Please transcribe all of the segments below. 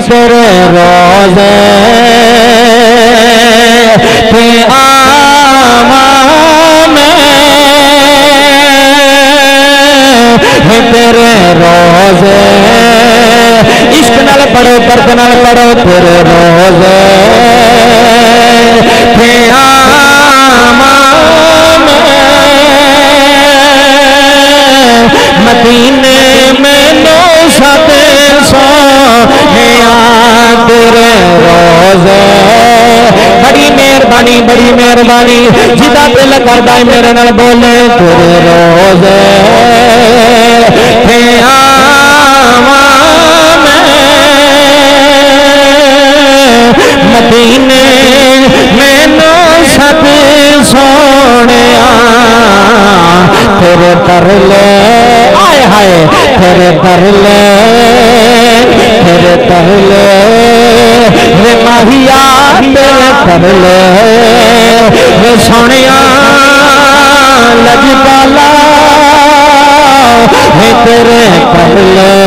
तेरे रोज़े पे आवा मैं। तेरे रोज़े, इश्क नाल पढ़ो, दर्द नाल पढ़ो, तेरे रोज़े आवा मेहरबानी, बड़ी मेहरबानी। जिदा दिल करदा है मेरे नाल बोले तेरे रोज़े मदीने मैनू सब सोने तेरे कर ले, आए हाय, तेरे कर ले, तेरे कर ले। रे माहिया तेरे कर ले। रे सोनिया लजपाला है तेरे कर ले।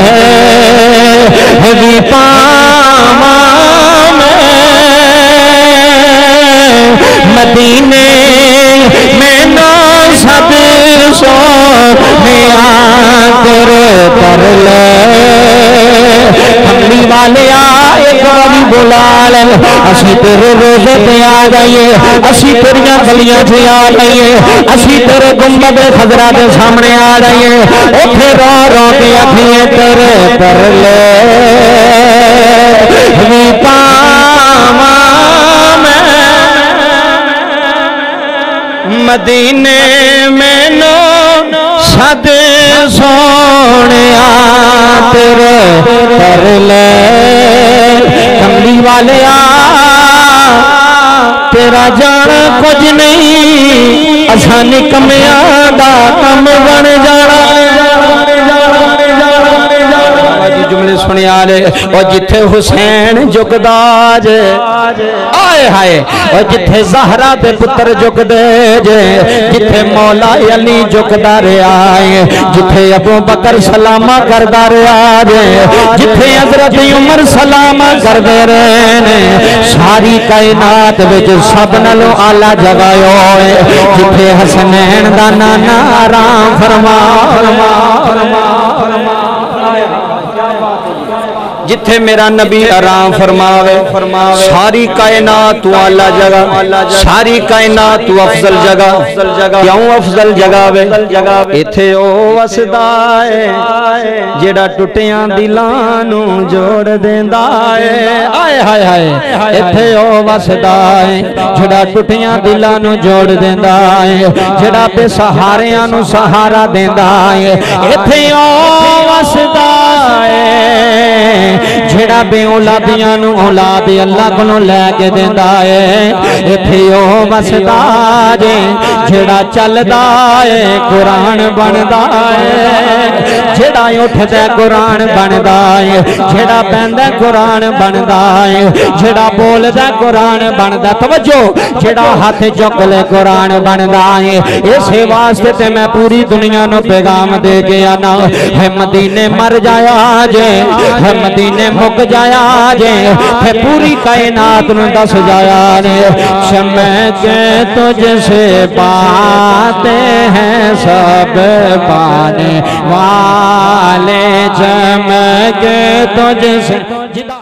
आए बुला ले असी तेरे रोज़े पे आ जाइए, असी तेरिया गलियाँ च आ जाइए, असी तेरे गुंबद खजरा के सामने आ जाइए, उठे रो रो के अखिए तेरे कर ले मदीने में नो सद सोने वाले तेरा जाना कुछ नहीं असा निकमिया कम बन जाना और जिथे हुसैन जुगदाज। आए हाय, और जिथे जहरा दे पुत्र जुगदे जे जिथे मौला अली जुगदा रहा है जिथे अबू बकर सलामा करदा रहा जे जिथे हज़रत उमर सलामा करदे रहे ने सारी कायनात विच सब नालों आला जगह होए, जिथे हसनैन दा नाना आराम फरमा फरमा फरमा फरमा। जिथे मेरा नबी आराम फरमावे फरमावे सारी कायनात तू आला जगह सारी कायनात तू अफजल जगह क्यों अफजल जगह वे इथे ओ वसदा है, जेड़ा टुटियाँ दिलां नू जोड़ देंदा है। आए, हाय हाय, इथे ओ वसदा है, जेड़ा टुटियाँ दिलां नू जोड़ देंदा है, जेड़ा बेसहारियाँ नू सहारा देंदा है। इथे ओ वसदा जेड़ा बेऔलादियाँ नु औलाद अल्लाह कोलों लेके देंदा है इथे ओ बसदा जेड़ा चलदा है कुरान बनदा है जेड़ा उठदा कुरान बनदा है जेड़ा पैंदा कुरान बनदा है जेड़ा बोलदा कुरान बनदा तवजो जेड़ा हाथ चुकले कुरान बनदा है इस वास्ते ते मैं पूरी दुनिया को पैगाम दे गया ना है ने मर जाया जे है ने मुक जाया जे फिर पूरी कायनात नु दस जाया ने समय के तुझसे बातें हैं सब पाने वाह वाले चमक तुझसे।